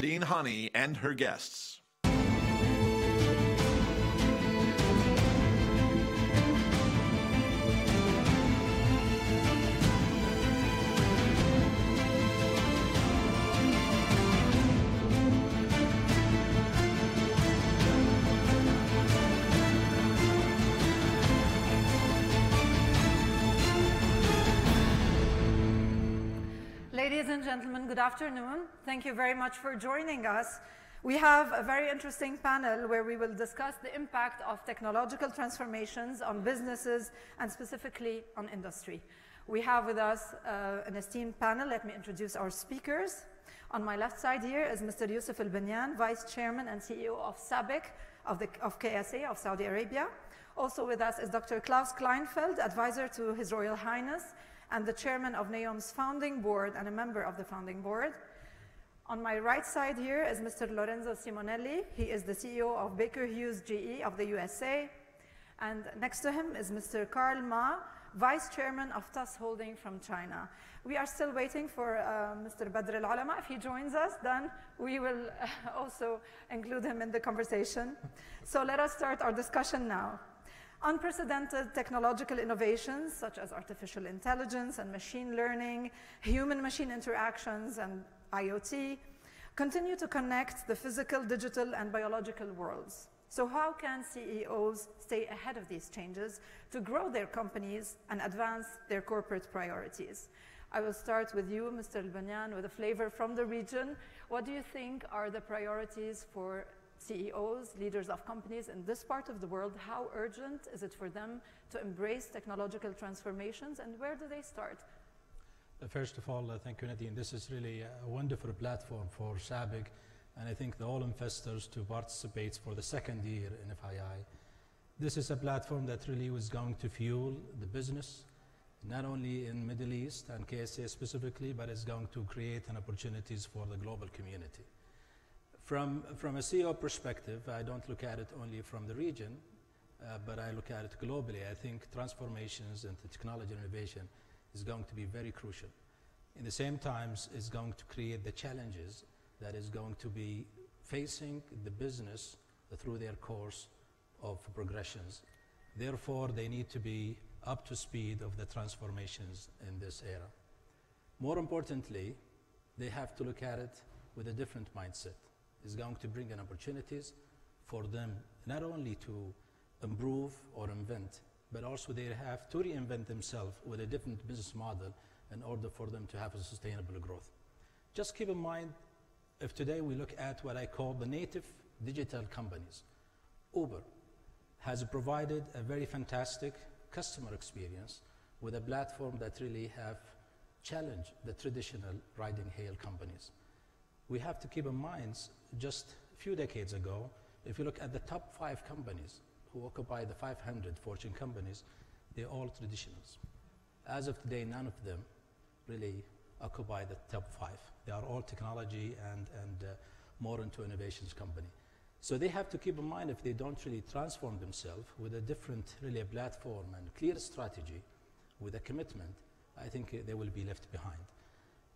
Nadine Hani and her guests. Ladies and gentlemen, good afternoon. Thank you very much for joining us. We have a very interesting panel where we will discuss the impact of technological transformations on businesses and specifically on industry. We have with us uh, an esteemed panel. Let me introduce our speakers. On my left side here is Mr. Yusuf Al-Benyan, Vice Chairman and CEO of SABIC of, the, of KSA of Saudi Arabia. Also with us is Dr. Klaus Kleinfeld, Advisor to His Royal Highness and the chairman of NEOM's founding board and a member of the founding board. On my right side here is Mr. Lorenzo Simonelli. He is the CEO of Baker Hughes GE of the USA. And next to him is Mr. Carl Ma, Vice Chairman of TUS Holding from China. We are still waiting for uh, Mr. Badr Al. If he joins us, then we will uh, also include him in the conversation. So let us start our discussion now. Unprecedented technological innovations such as artificial intelligence and machine learning, human-machine interactions and IoT continue to connect the physical, digital, and biological worlds. So how can CEOs stay ahead of these changes to grow their companies and advance their corporate priorities? I will start with you, Mr. Al-Benyan, with a flavor from the region. What do you think are the priorities for CEOs, leaders of companies in this part of the world, how urgent is it for them to embrace technological transformations and where do they start? Uh, first of all, uh, thank you, Nadine. This is really a wonderful platform for SABIC, and I think the all investors to participate for the second year in FII. This is a platform that really was going to fuel the business, not only in Middle East and KSA specifically, but it's going to create an opportunities for the global community. From, from a CEO perspective, I don't look at it only from the region, uh, but I look at it globally. I think transformations and technology innovation is going to be very crucial. In the same times, it's going to create the challenges that is going to be facing the business through their course of progressions. Therefore, they need to be up to speed of the transformations in this era. More importantly, they have to look at it with a different mindset is going to bring in opportunities for them not only to improve or invent, but also they have to reinvent themselves with a different business model in order for them to have a sustainable growth. Just keep in mind, if today we look at what I call the native digital companies, Uber has provided a very fantastic customer experience with a platform that really have challenged the traditional riding hail companies. We have to keep in mind just a few decades ago, if you look at the top five companies who occupy the 500 Fortune companies, they're all traditionals. As of today, none of them really occupy the top five. They are all technology and, and uh, more into innovations company. So they have to keep in mind if they don't really transform themselves with a different really a platform and clear strategy with a commitment, I think uh, they will be left behind.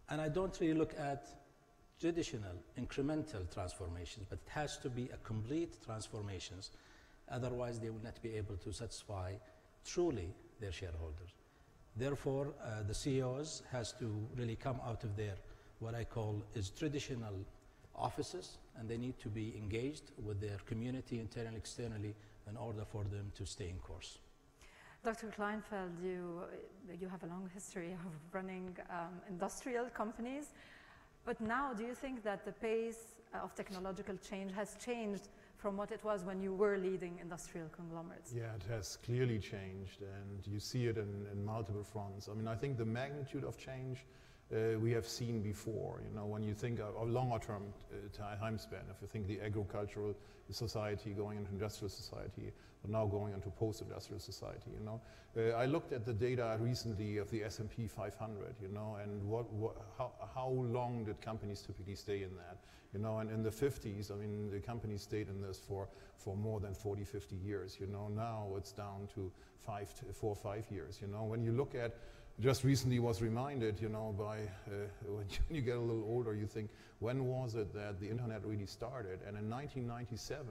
And I don't really look at traditional incremental transformations, but it has to be a complete transformations. Otherwise, they will not be able to satisfy truly their shareholders. Therefore, uh, the CEOs has to really come out of their, what I call is traditional offices, and they need to be engaged with their community internally, externally, in order for them to stay in course. Dr. Kleinfeld, you, you have a long history of running um, industrial companies. But now, do you think that the pace uh, of technological change has changed from what it was when you were leading industrial conglomerates? Yeah, it has clearly changed, and you see it in, in multiple fronts. I mean, I think the magnitude of change uh, we have seen before. You know, when you think of longer term uh, time span, if you think the agricultural society going into industrial society, but now going into post-industrial society, you know. Uh, I looked at the data recently of the S&P 500, you know, and what, what, how, how long did companies typically stay in that? You know, and in the 50s, I mean, the companies stayed in this for, for more than 40, 50 years, you know. Now it's down to five, to four, five years, you know. When you look at just recently was reminded, you know, by uh, when you get a little older, you think, when was it that the internet really started? And in 1997,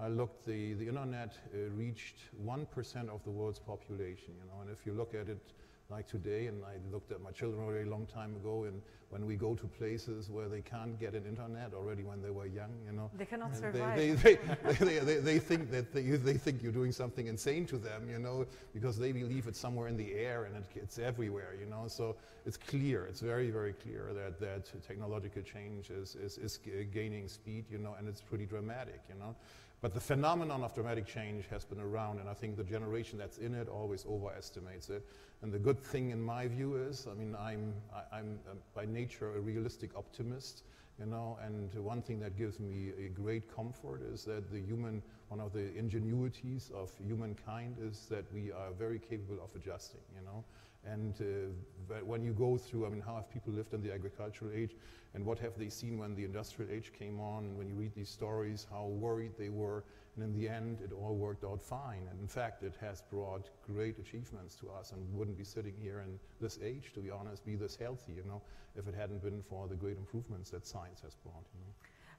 I looked, the, the internet uh, reached 1% of the world's population, you know, and if you look at it like today, and I looked at my children already a long time ago, and when we go to places where they can't get an internet already when they were young, you know. They cannot survive. They, they, they, they, they, think that they, they think you're doing something insane to them, you know, because they believe it's somewhere in the air and it, it's everywhere, you know. So it's clear, it's very, very clear that, that technological change is, is, is gaining speed, you know, and it's pretty dramatic, you know. But the phenomenon of dramatic change has been around, and I think the generation that's in it always overestimates it. And the good thing, in my view, is I mean, I'm, I, am um, by nature a realistic optimist, you know, and one thing that gives me a great comfort is that the human, one of the ingenuities of humankind is that we are very capable of adjusting, you know. And uh, when you go through, I mean, how have people lived in the agricultural age and what have they seen when the industrial age came on? And when you read these stories, how worried they were. And in the end, it all worked out fine. And in fact, it has brought great achievements to us. And wouldn't be sitting here in this age, to be honest, be this healthy, you know, if it hadn't been for the great improvements that science has brought, you know.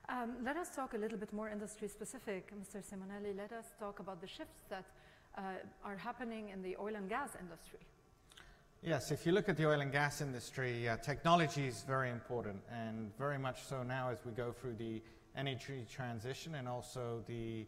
Um, let us talk a little bit more industry specific, Mr. Simonelli. Let us talk about the shifts that uh, are happening in the oil and gas industry. Yes, if you look at the oil and gas industry, uh, technology is very important, and very much so now as we go through the energy transition and also the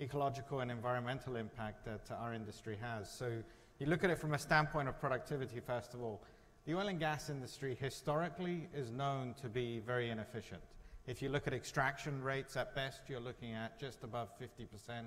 ecological and environmental impact that our industry has. So you look at it from a standpoint of productivity, first of all. The oil and gas industry historically is known to be very inefficient. If you look at extraction rates, at best, you're looking at just above 50%.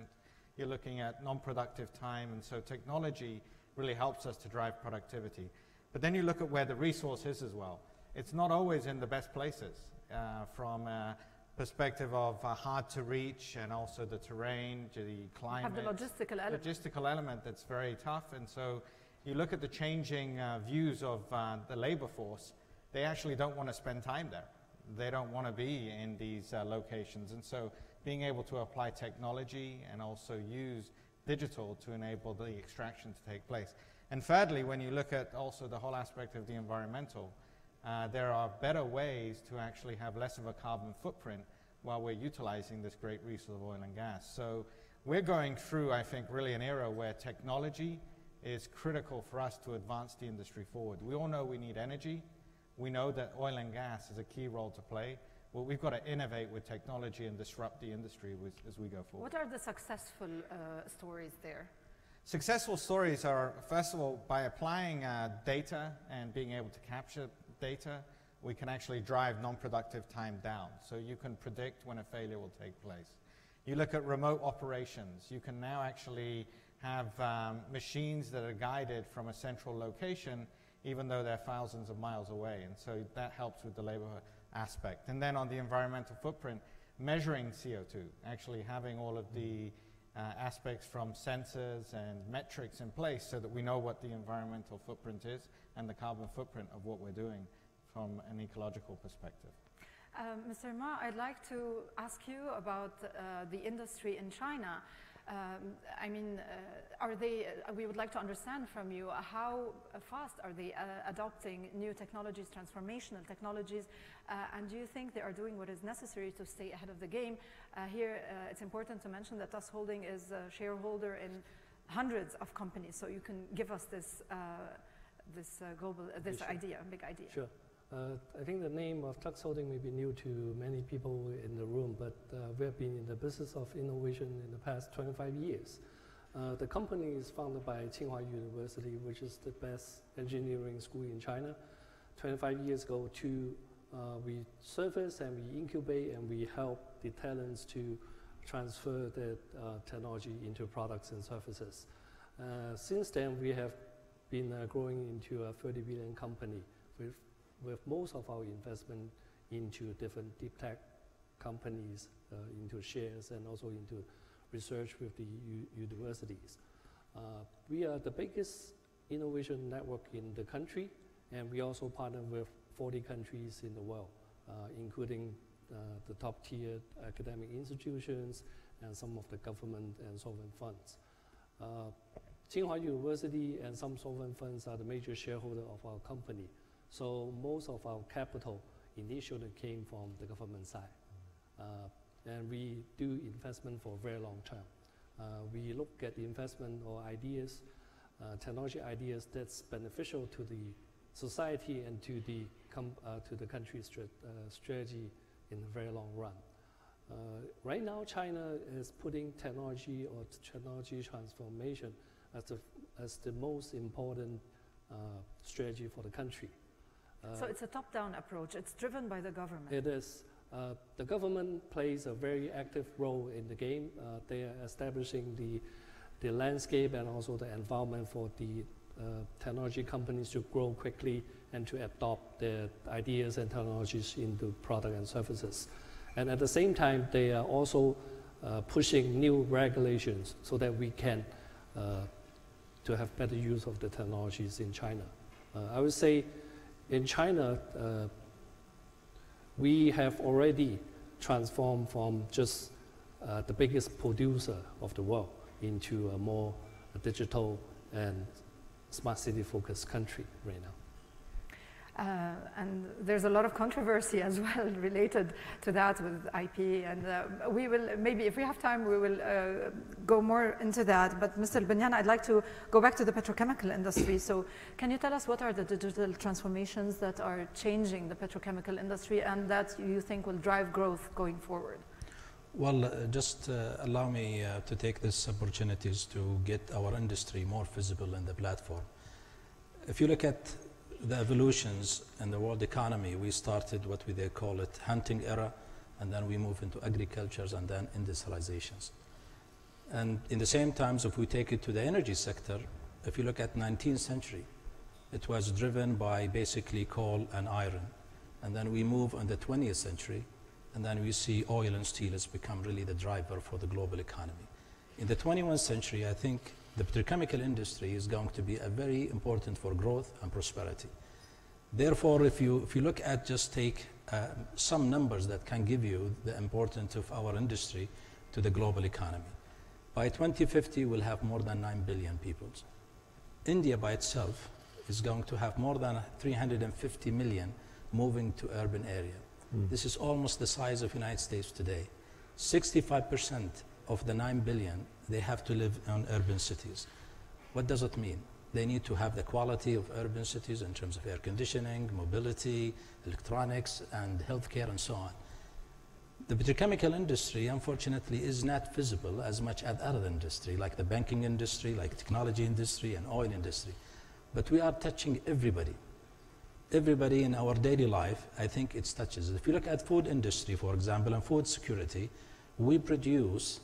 You're looking at non productive time, and so technology really helps us to drive productivity. But then you look at where the resource is as well. It's not always in the best places uh, from a perspective of uh, hard to reach and also the terrain, the climate. Have the logistical element. Logistical element that's very tough. And so you look at the changing uh, views of uh, the labor force, they actually don't want to spend time there. They don't want to be in these uh, locations. And so being able to apply technology and also use digital to enable the extraction to take place. And thirdly, when you look at also the whole aspect of the environmental, uh, there are better ways to actually have less of a carbon footprint while we're utilizing this great resource of oil and gas. So we're going through, I think, really an era where technology is critical for us to advance the industry forward. We all know we need energy. We know that oil and gas has a key role to play. Well, we've got to innovate with technology and disrupt the industry with, as we go forward. What are the successful uh, stories there? Successful stories are, first of all, by applying uh, data and being able to capture data, we can actually drive non-productive time down. So you can predict when a failure will take place. You look at remote operations. You can now actually have um, machines that are guided from a central location, even though they're thousands of miles away. And so that helps with the labor aspect. And then on the environmental footprint, measuring CO2, actually having all of the uh, aspects from sensors and metrics in place so that we know what the environmental footprint is and the carbon footprint of what we're doing from an ecological perspective. Um, Mr. Ma, I'd like to ask you about uh, the industry in China. Um, I mean, uh, are they, uh, we would like to understand from you uh, how fast are they uh, adopting new technologies, transformational technologies, uh, and do you think they are doing what is necessary to stay ahead of the game? Uh, here, it's important to mention that TUS Holding is a shareholder in hundreds of companies, so you can give us this, this global, this sure. idea, big idea. Sure. Uh, I think the name of TUS Holding may be new to many people in the room, but uh, we have been in the business of innovation in the past 25 years. Uh, the company is founded by Tsinghua University, which is the best engineering school in China. 25 years ago, to, uh, we service and we incubate and we help the talents to transfer the uh, technology into products and services. Uh, since then, we have been growing into a 30 billion company with with most of our investment into different deep tech companies, uh, into shares and also into research with the universities. Uh, we are the biggest innovation network in the country, and we also partner with 40 countries in the world, uh, including uh, the top tier academic institutions and some of the government and sovereign funds. Uh, Tsinghua University and some sovereign funds are the major shareholder of our company. So most of our capital initially came from the government side. Uh, and we do investment for a very long term. Uh, we look at the investment or ideas, uh, technology ideas that's beneficial to the society and to the, uh, to the country's uh, strategy in the very long run. Uh, right now, China is putting technology or technology transformation as the, as the most important strategy for the country. So it's a top-down approach. It's driven by the government. It is. Uh, the government plays a very active role in the game. Uh, they are establishing the, the landscape and also the environment for the uh, technology companies to grow quickly and to adopt their ideas and technologies into product and services. And at the same time, they are also uh, pushing new regulations so that we can uh, to have better use of the technologies in China. I would say in China, we have already transformed from just uh, the biggest producer of the world into a more digital and smart city focused country right now. Uh, and there's a lot of controversy as well related to that with IP. And uh, we will, maybe if we have time, we will uh, go more into that. But Mr. Benyan, I'd like to go back to the petrochemical industry. So can you tell us what are the digital transformations that are changing the petrochemical industry and that you think will drive growth going forward? Well, uh, just uh, allow me uh, to take this opportunities to get our industry more visible in the platform. If you look at the evolutions in the world economy, we started what we they call it hunting era, and then we move into agricultures and then industrializations. And in the same times, if we take it to the energy sector, if you look at 19th century, it was driven by basically coal and iron. And then we move in the 20th century, and then we see oil and steel has become really the driver for the global economy. In the 21st century, I think the petrochemical industry is going to be a very important for growth and prosperity. Therefore, if you, if you look at just take uh, some numbers that can give you the importance of our industry to the global economy. By 2050, we'll have more than 9 billion people. India by itself is going to have more than 350 million moving to urban area. Mm. This is almost the size of the United States today. 65% of the 9 billion they have to live in urban cities. What does it mean? They need to have the quality of urban cities in terms of air conditioning, mobility, electronics, and healthcare, and so on. The petrochemical industry, unfortunately, is not visible as much as other industry, like the banking industry, like technology industry, and oil industry. But we are touching everybody. Everybody in our daily life, I think it touches. If you look at food industry, for example, and food security, we produce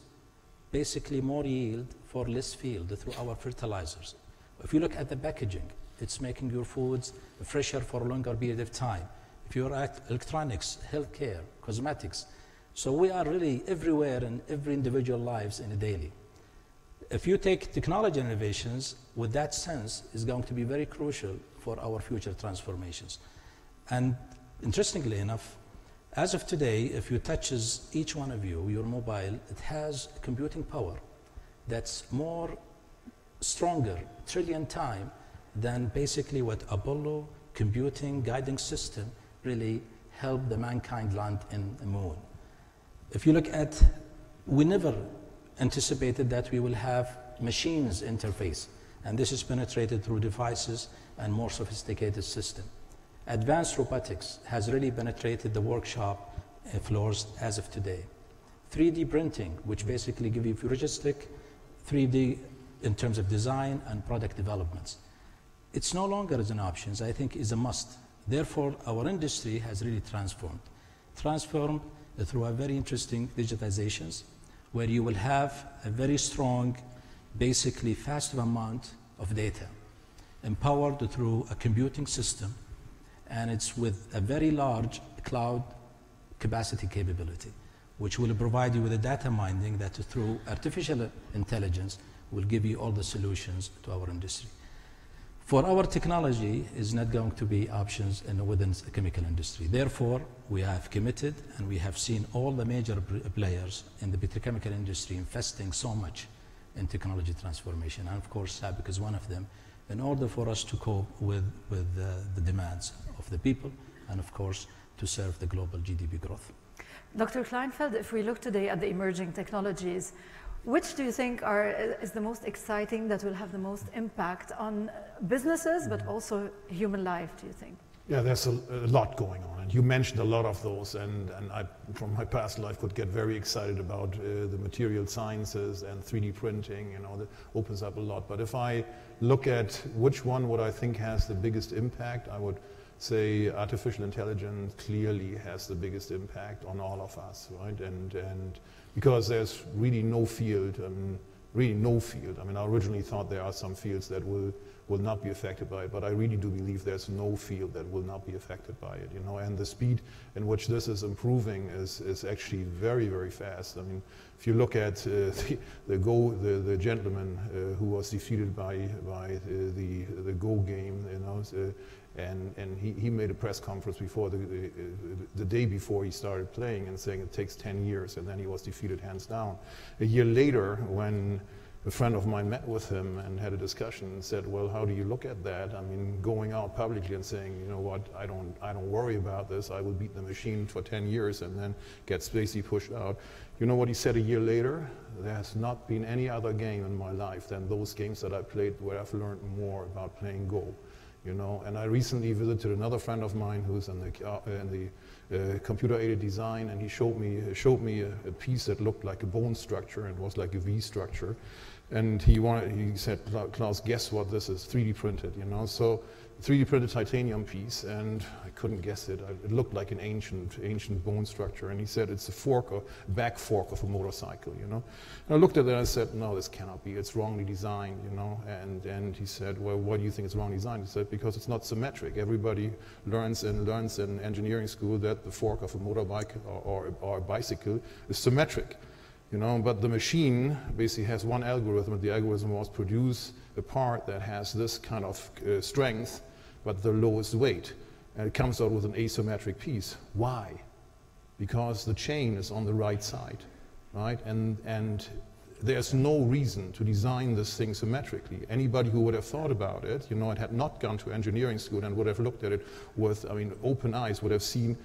basically more yield for less field through our fertilizers. If you look at the packaging, it's making your foods fresher for a longer period of time. If you're at electronics, healthcare, cosmetics. So we are really everywhere in every individual lives in a daily. If you take technology innovations with that sense is going to be very crucial for our future transformations. And interestingly enough, as of today, if you touches each one of you, your mobile, it has computing power that's more stronger, trillion time, than basically what Apollo computing guiding system really helped the mankind land in the moon. If you look at, we never anticipated that we will have machines interface, and this is penetrated through devices and more sophisticated system. Advanced robotics has really penetrated the workshop uh, floors as of today. 3D printing, which basically give you futuristic 3D in terms of design and product developments. It's no longer as an option, I think is a must. Therefore, our industry has really transformed. Transformed through a very interesting digitizations, where you will have a very strong, basically fast amount of data, empowered through a computing system and it's with a very large cloud capacity capability, which will provide you with a data mining that through artificial intelligence will give you all the solutions to our industry. For our technology is not going to be options in, within the chemical industry. Therefore, we have committed and we have seen all the major players in the petrochemical industry investing so much in technology transformation. And of course, SABIC is one of them, in order for us to cope with, with uh, the demands of the people and, of course, to serve the global GDP growth. Dr. Kleinfeld, if we look today at the emerging technologies, which do you think are, is the most exciting that will have the most impact on businesses, but also human life, do you think? Yeah, there's a, a, lot going on, and you mentioned a lot of those, and, and I, from my past life, could get very excited about uh, the material sciences and 3D printing, you know, that opens up a lot. But if I look at which one would I think has the biggest impact, I would say artificial intelligence clearly has the biggest impact on all of us, right? And, and because there's really no field, um, really no field. I mean, I originally thought there are some fields that will will not be affected by it. But I really do believe there's no field that will not be affected by it, you know, and the speed in which this is improving is, is actually very, very fast. I mean, if you look at uh, the, the, Go, the, the gentleman uh, who was defeated by, by the, the, the Go game, you know, and, and he, he made a press conference before the, the, the, day before he started playing and saying it takes 10 years and then he was defeated hands down. A year later when a friend of mine met with him and had a discussion and said, well, how do you look at that? I mean, going out publicly and saying, you know what, I don't, I don't worry about this. I will beat the machine for 10 years and then get Spacey pushed out. You know what he said a year later? There has not been any other game in my life than those games that I played where I've learned more about playing Go. You know, and I recently visited another friend of mine who's in the, uh, in the uh, computer-aided design, and he showed me showed me a, a, piece that looked like a bone structure and was like a V structure, and he wanted, he said, Klaus, guess what this is? 3D printed, you know? So 3D printed titanium piece, and I couldn't guess it. It looked like an ancient, ancient bone structure. And he said it's a fork, a back fork of a motorcycle, you know? And I looked at it and I said, no, this cannot be. It's wrongly designed, you know? And, and he said, well, why do you think it's wrongly designed? He said, because it's not symmetric. Everybody learns and learns in engineering school that the fork of a motorbike or, or, or a bicycle is symmetric. You know, but the machine basically has one algorithm, and the algorithm was produce a part that has this kind of uh, strength, but the lowest weight. And it comes out with an asymmetric piece. Why? Because the chain is on the right side, right? And, and there's no reason to design this thing symmetrically. Anybody who would have thought about it, you know, and had not gone to engineering school and would have looked at it with, I mean, open eyes, would have seen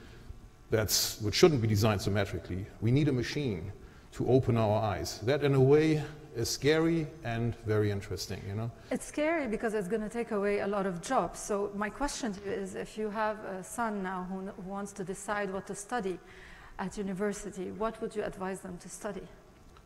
that's what shouldn't be designed symmetrically. We need a machine to open our eyes. That, in a way, is scary and very interesting, you know? It's scary because it's going to take away a lot of jobs. So my question to you is, if you have a son now who, who wants to decide what to study at university, what would you advise them to study?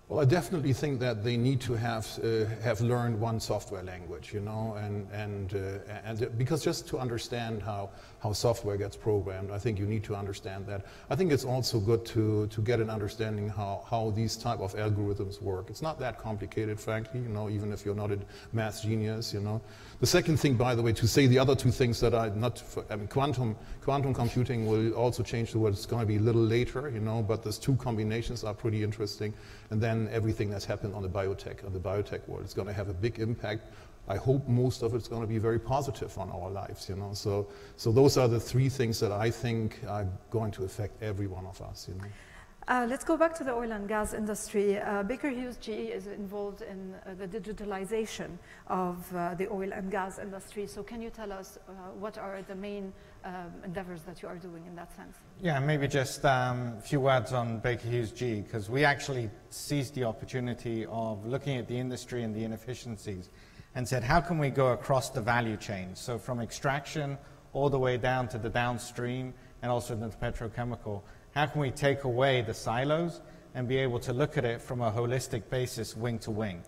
Well, I definitely think that they need to have uh, have learned one software language, you know, and and uh, and because just to understand how how software gets programmed, I think you need to understand that. I think it's also good to to get an understanding how how these type of algorithms work. It's not that complicated, frankly, you know, even if you're not a math genius, you know. The second thing, by the way, to say the other two things that I not, for, I mean, quantum, quantum computing will also change the world. It's going to be a little later, you know, but those two combinations are pretty interesting. And then everything that's happened on the biotech, on the biotech world, is going to have a big impact. I hope most of it's going to be very positive on our lives, you know. So, so those are the three things that I think are going to affect every one of us, you know. Uh, let's go back to the oil and gas industry. Uh, Baker Hughes GE is involved in uh, the digitalization of uh, the oil and gas industry. So can you tell us uh, what are the main um, endeavors that you are doing in that sense? Yeah, maybe just um, a few words on Baker Hughes GE, because we actually seized the opportunity of looking at the industry and the inefficiencies and said, how can we go across the value chain? So from extraction all the way down to the downstream and also the petrochemical how can we take away the silos and be able to look at it from a holistic basis, wing to wing?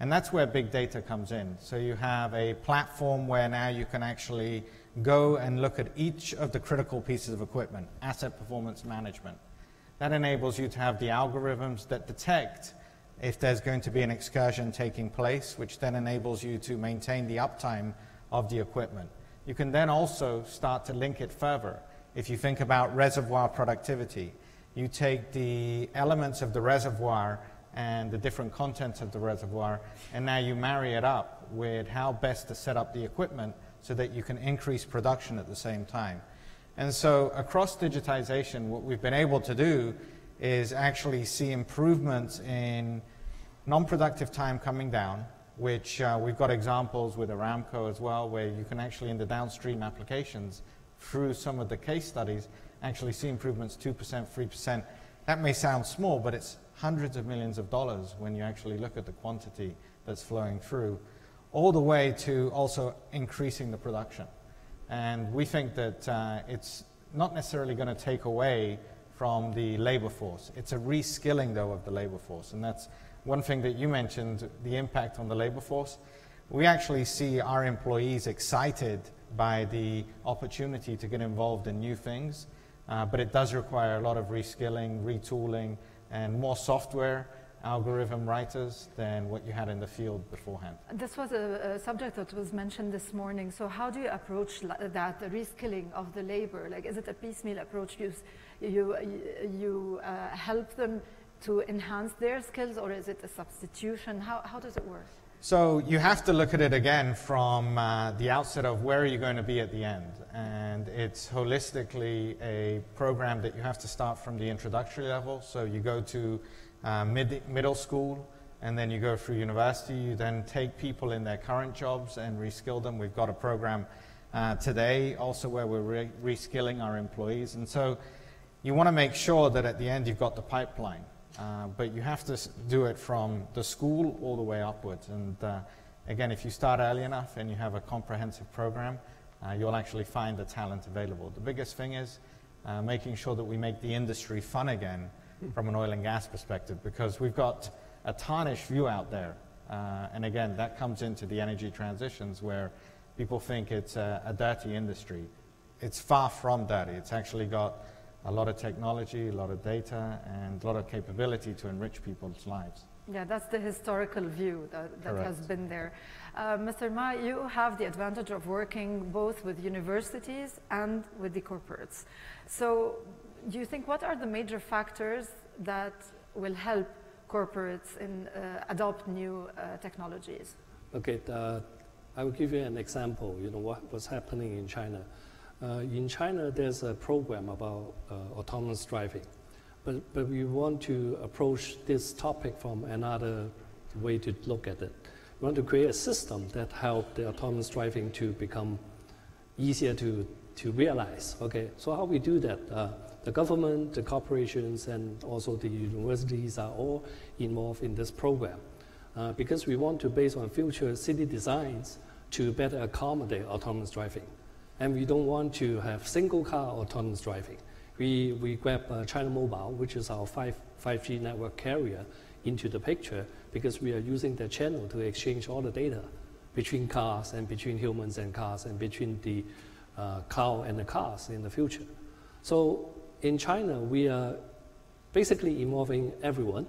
And that's where big data comes in. So you have a platform where now you can actually go and look at each of the critical pieces of equipment, asset performance management. That enables you to have the algorithms that detect if there's going to be an excursion taking place, which then enables you to maintain the uptime of the equipment. You can then also start to link it further. If you think about reservoir productivity, you take the elements of the reservoir and the different contents of the reservoir, and now you marry it up with how best to set up the equipment so that you can increase production at the same time. And so across digitization, what we've been able to do is actually see improvements in non-productive time coming down, which uh, we've got examples with Aramco as well, where you can actually in the downstream applications, through some of the case studies, actually see improvements 2%, 3%. That may sound small, but it's hundreds of millions of dollars when you actually look at the quantity that's flowing through, all the way to also increasing the production. And we think that uh, it's not necessarily going to take away from the labor force. It's a reskilling, though, of the labor force. And that's one thing that you mentioned, the impact on the labor force. We actually see our employees excited by the opportunity to get involved in new things, uh, but it does require a lot of reskilling, retooling, and more software algorithm writers than what you had in the field beforehand. This was a, a, subject that was mentioned this morning. So how do you approach that, the reskilling of the labor? Like, is it a piecemeal approach? You, you, you uh, help them to enhance their skills or is it a substitution? How, how does it work? So you have to look at it again from uh, the outset of where are you going to be at the end. And it's holistically a program that you have to start from the introductory level. So you go to uh, mid, middle school, and then you go through university. You then take people in their current jobs and reskill them. We've got a program uh, today also where we're re reskilling our employees. And so you want to make sure that at the end you've got the pipeline. Uh, but you have to do it from the school all the way upwards. And uh, again, if you start early enough and you have a comprehensive program, uh, you'll actually find the talent available. The biggest thing is uh, making sure that we make the industry fun again from an oil and gas perspective because we've got a tarnished view out there. Uh, and again, that comes into the energy transitions where people think it's a, a dirty industry. It's far from dirty. It's actually got a lot of technology, a lot of data, and a lot of capability to enrich people's lives. Yeah, that's the historical view that, that has been there. Uh, Mr. Ma, you have the advantage of working both with universities and with the corporates. So do you think what are the major factors that will help corporates in uh, adopt new uh, technologies? Okay, the, I will give you an example. You know what was happening in China. Uh, in China, there's a program about uh, autonomous driving, but but we want to approach this topic from another way to look at it. We want to create a system that help the autonomous driving to become easier to to realize. Okay, so how we do that? Uh, the government, the corporations, and also the universities are all involved in this program uh, because we want to base on future city designs to better accommodate autonomous driving. And we don't want to have single car autonomous driving. We, we grab uh, China Mobile, which is our 5, 5G network carrier, into the picture because we are using the channel to exchange all the data between cars and between humans and cars and between the uh, car and the cars in the future. So in China, we are basically involving everyone,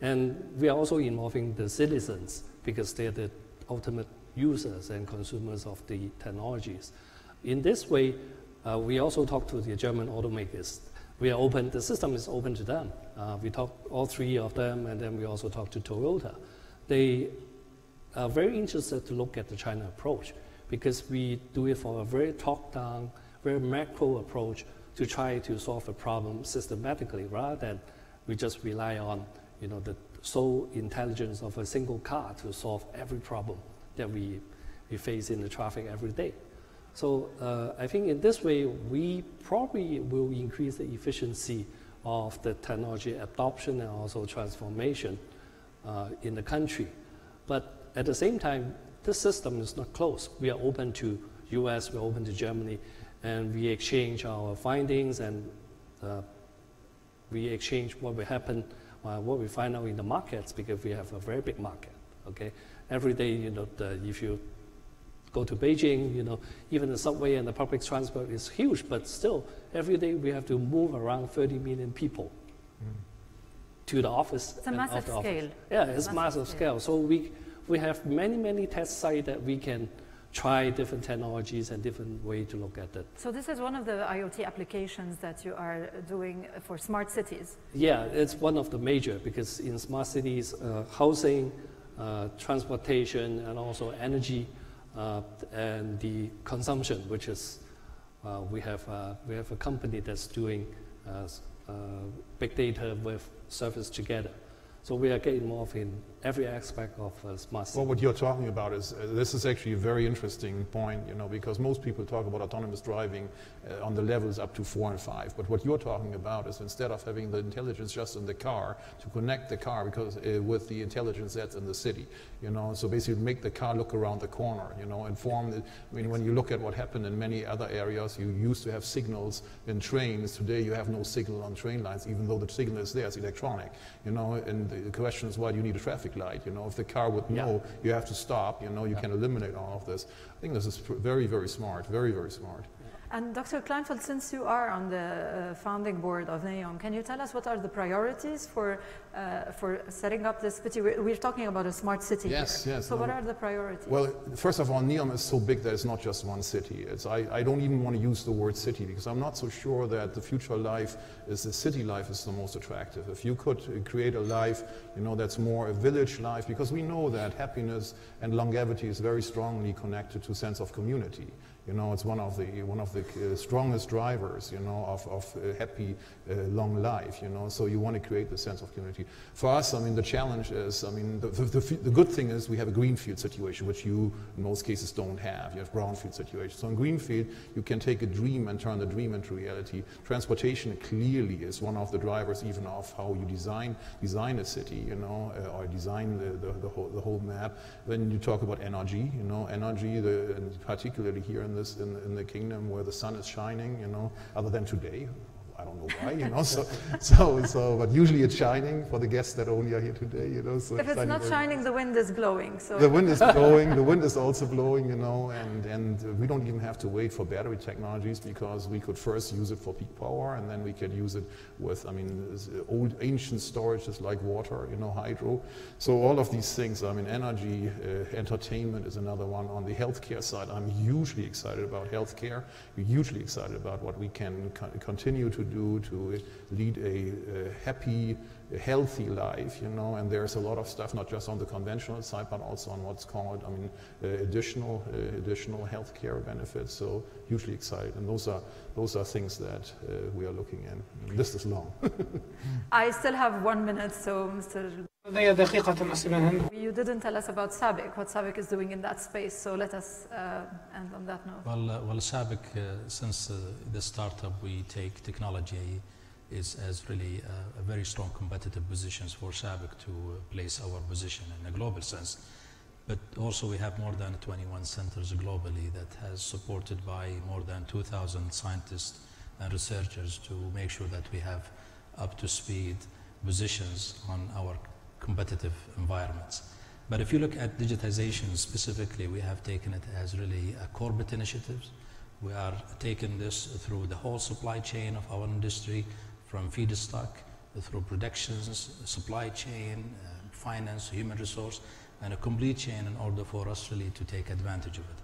and we are also involving the citizens because they're the ultimate users and consumers of the technologies. In this way, uh, we also talk to the German automakers. We are open, the system is open to them. Uh, we talk all three of them, and then we also talk to Toyota. They are very interested to look at the China approach because we do it from a very top-down, very macro approach to try to solve a problem systematically rather than we just rely on you know, the sole intelligence of a single car to solve every problem that we, we face in the traffic every day. So uh, I think in this way, we probably will increase the efficiency of the technology adoption and also transformation uh, in the country. But at the same time, this system is not closed. We are open to US, we're open to Germany, and we exchange our findings and uh, we exchange what will happen, uh, what we find out in the markets because we have a very big market. Okay, every day, you know, the, if you go to Beijing, you know, even the subway and the public transport is huge, but still, every day we have to move around 30 million people mm. to the office. It's a massive scale. Yeah, it's, it's massive, massive scale. scale. So we we have many many test sites that we can try different technologies and different way to look at it. So this is one of the IoT applications that you are doing for smart cities? Yeah, it's one of the major because in smart cities, uh, housing, uh, transportation, and also energy, and the consumption, which is, uh, we, have, uh, we have a company that's doing uh, big data with service together. So we are getting involved in every aspect of uh, smart city. Well, what you're talking about is uh, this is actually a very interesting point, you know, because most people talk about autonomous driving uh, on the levels up to four and five. But what you're talking about is instead of having the intelligence just in the car, to connect the car because uh, with the intelligence that's in the city, you know, so basically make the car look around the corner, you know, inform. The, I mean, when you look at what happened in many other areas, you used to have signals in trains. Today, you have no signal on train lines, even though the signal is there. It's electronic, you know. And the question is, why do you need a traffic light? You know, if the car would know you have to stop, you know, you yeah. can eliminate all of this. I think this is very, very smart. Very, very smart. And Dr. Kleinfeld, since you are on the uh, founding board of NEOM, can you tell us what are the priorities for, uh, for setting up this city? We're, we're, talking about a smart city yes, here. Yes, So no. what are the priorities? Well, first of all, NEOM is so big that it's not just one city. It's, I, I don't even want to use the word city because I'm not so sure that the future life is the city life is the most attractive. If you could create a life, you know, that's more a village life, because we know that happiness and longevity is very strongly connected to sense of community. You know, it's one of the one of the uh, strongest drivers, you know, of, of uh, happy uh, long life. You know, so you want to create the sense of community. For us, I mean, the challenge is, I mean, the, the, the, good thing is we have a greenfield situation, which you in most cases don't have. You have brownfield situation. So in greenfield, you can take a dream and turn the dream into reality. Transportation clearly is one of the drivers, even of how you design design a city, you know, uh, or design the, the, the, whole, the whole map. Then you talk about energy, you know, energy, the, particularly here in this in, in the kingdom where the sun is shining, you know, other than today, I don't know why, you know. So, so, so, but usually it's shining for the guests that only are here today, you know. So if it's, it's not shining, the wind is blowing. So the wind is blowing. the wind is also blowing, you know, and and we don't even have to wait for battery technologies because we could first use it for peak power, and then we can use it with, I mean, old ancient storages like water, you know, hydro. So all of these things. I mean, energy, uh, entertainment is another one. On the healthcare side, I'm hugely excited about healthcare. We're hugely excited about what we can continue to do do to lead a, a happy, a healthy life, you know, and there's a lot of stuff, not just on the conventional side, but also on what's called, I mean, uh, additional, uh, additional healthcare benefits. So hugely excited, and those are, those are things that uh, we are looking in. This is long. I still have one minute, so Mr. You didn't tell us about SABIC, what SABIC is doing in that space, so let us uh, end on that note. Well, uh, well SABIC, uh, since uh, the startup, we take technology is as really uh, a very strong competitive positions for SABIC to place our position in a global sense. But also we have more than 21 centers globally that has supported by more than 2,000 scientists and researchers to make sure that we have up to speed positions on our competitive environments. But if you look at digitization specifically, we have taken it as really a corporate initiative. We are taking this through the whole supply chain of our industry, from feedstock through productions, supply chain, uh, finance, human resource, and a complete chain in order for us really to take advantage of it.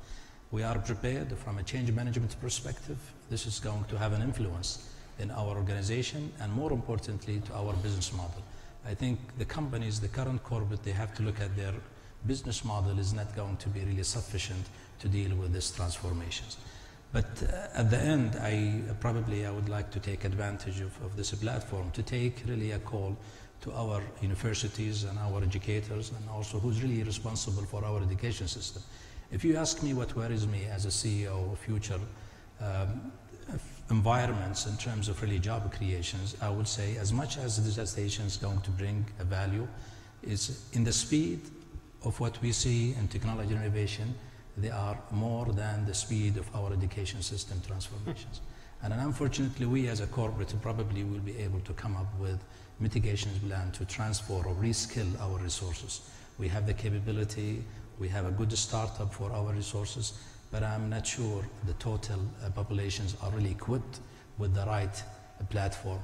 We are prepared from a change management perspective. This is going to have an influence in our organization and more importantly to our business model. I think the companies, the current corporate, they have to look at their business model is not going to be really sufficient to deal with these transformations. But uh, at the end, I probably I would like to take advantage of, of this platform to take really a call to our universities and our educators and also who's really responsible for our education system. If you ask me what worries me as a CEO of future um, environments in terms of really job creations, I would say as much as digitization is going to bring a value, is in the speed of what we see in technology innovation, they are more than the speed of our education system transformations. Hmm. and unfortunately, we as a corporate probably will be able to come up with mitigation plan to transfer or reskill our resources. We have the capability, we have a good startup for our resources, but I'm not sure the total uh, populations are really equipped with the right uh, platform.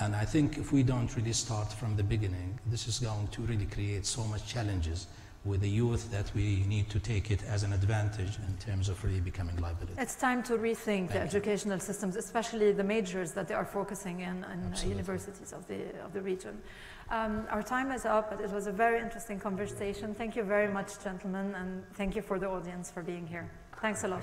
And I think if we don't really start from the beginning, this is going to really create so much challenges with the youth that we need to take it as an advantage in terms of really becoming liability. It's time to rethink the educational systems, especially the majors that they are focusing in in universities of the, of the region. Um, our time is up, but it was a very interesting conversation. Thank you very much, gentlemen, and thank you for the audience for being here. Thanks a lot.